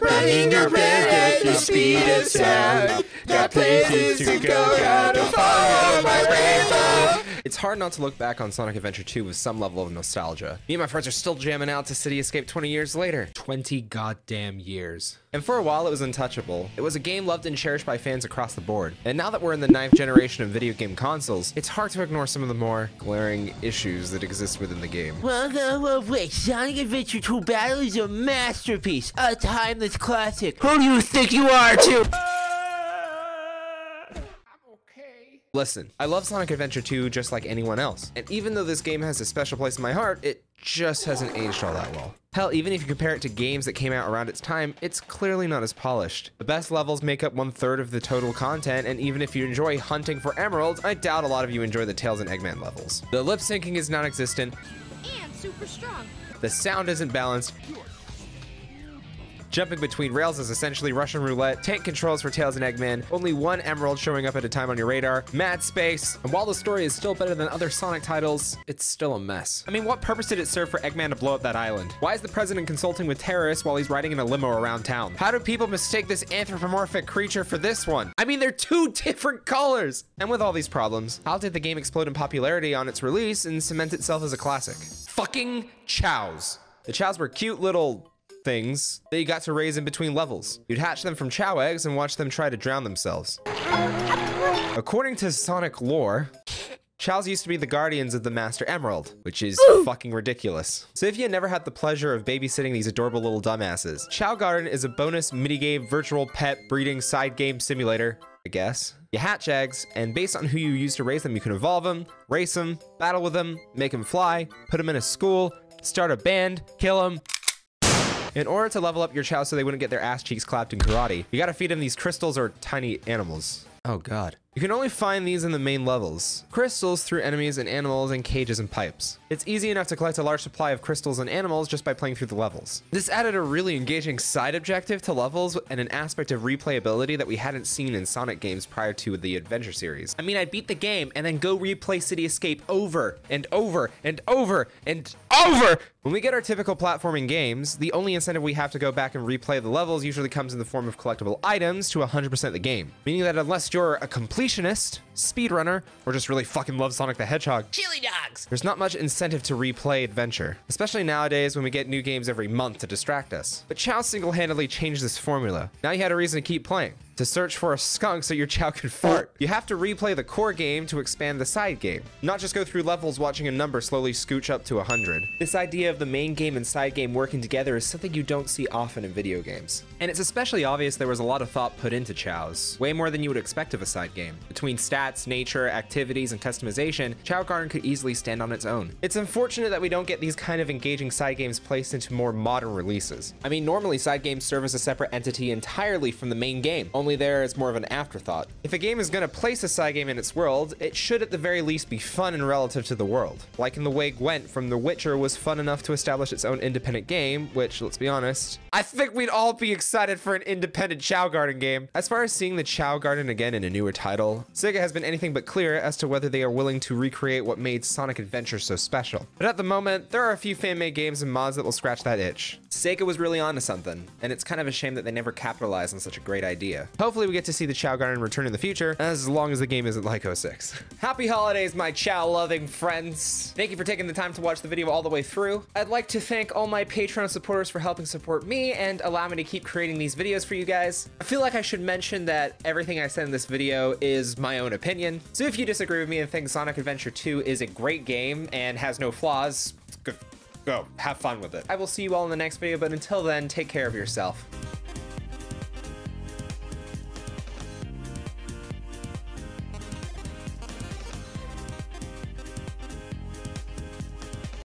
Running around at the speed of sound. Got places to go, gotta follow my rainbow. It's hard not to look back on Sonic Adventure 2 with some level of nostalgia. Me and my friends are still jamming out to City Escape 20 years later. 20 goddamn years. And for a while, it was untouchable. It was a game loved and cherished by fans across the board. And now that we're in the ninth generation of video game consoles, it's hard to ignore some of the more glaring issues that exist within the game. Well, well, well, wait. Sonic Adventure 2 Battle is a masterpiece, a timeless classic. Who do you think you are, too? Listen, I love Sonic Adventure 2 just like anyone else. And even though this game has a special place in my heart, it just hasn't aged all that well. Hell, even if you compare it to games that came out around its time, it's clearly not as polished. The best levels make up one third of the total content, and even if you enjoy hunting for emeralds, I doubt a lot of you enjoy the Tails and Eggman levels. The lip syncing is non-existent, and super strong. the sound isn't balanced, Jumping between rails is essentially Russian roulette. Tank controls for Tails and Eggman. Only one emerald showing up at a time on your radar. Mad space. And while the story is still better than other Sonic titles, it's still a mess. I mean, what purpose did it serve for Eggman to blow up that island? Why is the president consulting with terrorists while he's riding in a limo around town? How do people mistake this anthropomorphic creature for this one? I mean, they're two different colors. And with all these problems, how did the game explode in popularity on its release and cement itself as a classic? Fucking Chaos. The Chaos were cute little things that you got to raise in between levels. You'd hatch them from Chao eggs and watch them try to drown themselves. According to Sonic lore, Chaos used to be the guardians of the Master Emerald, which is fucking ridiculous. So if you never had the pleasure of babysitting these adorable little dumbasses, Chao Garden is a bonus minigame virtual pet breeding side game simulator, I guess. You hatch eggs, and based on who you use to raise them, you can evolve them, race them, battle with them, make them fly, put them in a school, start a band, kill them, in order to level up your Chao so they wouldn't get their ass cheeks clapped in karate, you gotta feed them these crystals or tiny animals. Oh god. You can only find these in the main levels. Crystals through enemies and animals and cages and pipes. It's easy enough to collect a large supply of crystals and animals just by playing through the levels. This added a really engaging side objective to levels and an aspect of replayability that we hadn't seen in Sonic games prior to the Adventure series. I mean, I'd beat the game and then go replay City Escape over and over and over and over! When we get our typical platforming games, the only incentive we have to go back and replay the levels usually comes in the form of collectible items to 100% the game. Meaning that unless you're a completionist, speedrunner, or just really fucking love Sonic the Hedgehog, Chili there's not much incentive to replay Adventure, especially nowadays when we get new games every month to distract us. But Chao single-handedly changed this formula. Now you had a reason to keep playing to search for a skunk so your Chao can fart. You have to replay the core game to expand the side game, not just go through levels watching a number slowly scooch up to 100. This idea of the main game and side game working together is something you don't see often in video games. And it's especially obvious there was a lot of thought put into Chaos, way more than you would expect of a side game. Between stats, nature, activities, and customization, Chao Garden could easily stand on its own. It's unfortunate that we don't get these kind of engaging side games placed into more modern releases. I mean, normally side games serve as a separate entity entirely from the main game, only there as more of an afterthought. If a game is going to place a side game in its world, it should at the very least be fun and relative to the world. Like in the way Gwent from The Witcher was fun enough to establish its own independent game, which, let's be honest, I think we'd all be excited for an independent Chao Garden game. As far as seeing the Chao Garden again in a newer title, Sega has been anything but clear as to whether they are willing to recreate what made Sonic Adventure so special. But at the moment, there are a few fan-made games and mods that will scratch that itch. Sega was really onto something, and it's kind of a shame that they never capitalized on such a great idea. Hopefully we get to see the Chao Garden return in the future, as long as the game isn't like 06. Happy holidays, my Chao-loving friends. Thank you for taking the time to watch the video all the way through. I'd like to thank all my Patreon supporters for helping support me and allow me to keep creating these videos for you guys. I feel like I should mention that everything I said in this video is my own opinion. So if you disagree with me and think Sonic Adventure 2 is a great game and has no flaws, go, go have fun with it. I will see you all in the next video, but until then, take care of yourself.